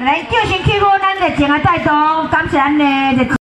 来，就先接过咱热情的再歌，感谢咱的热。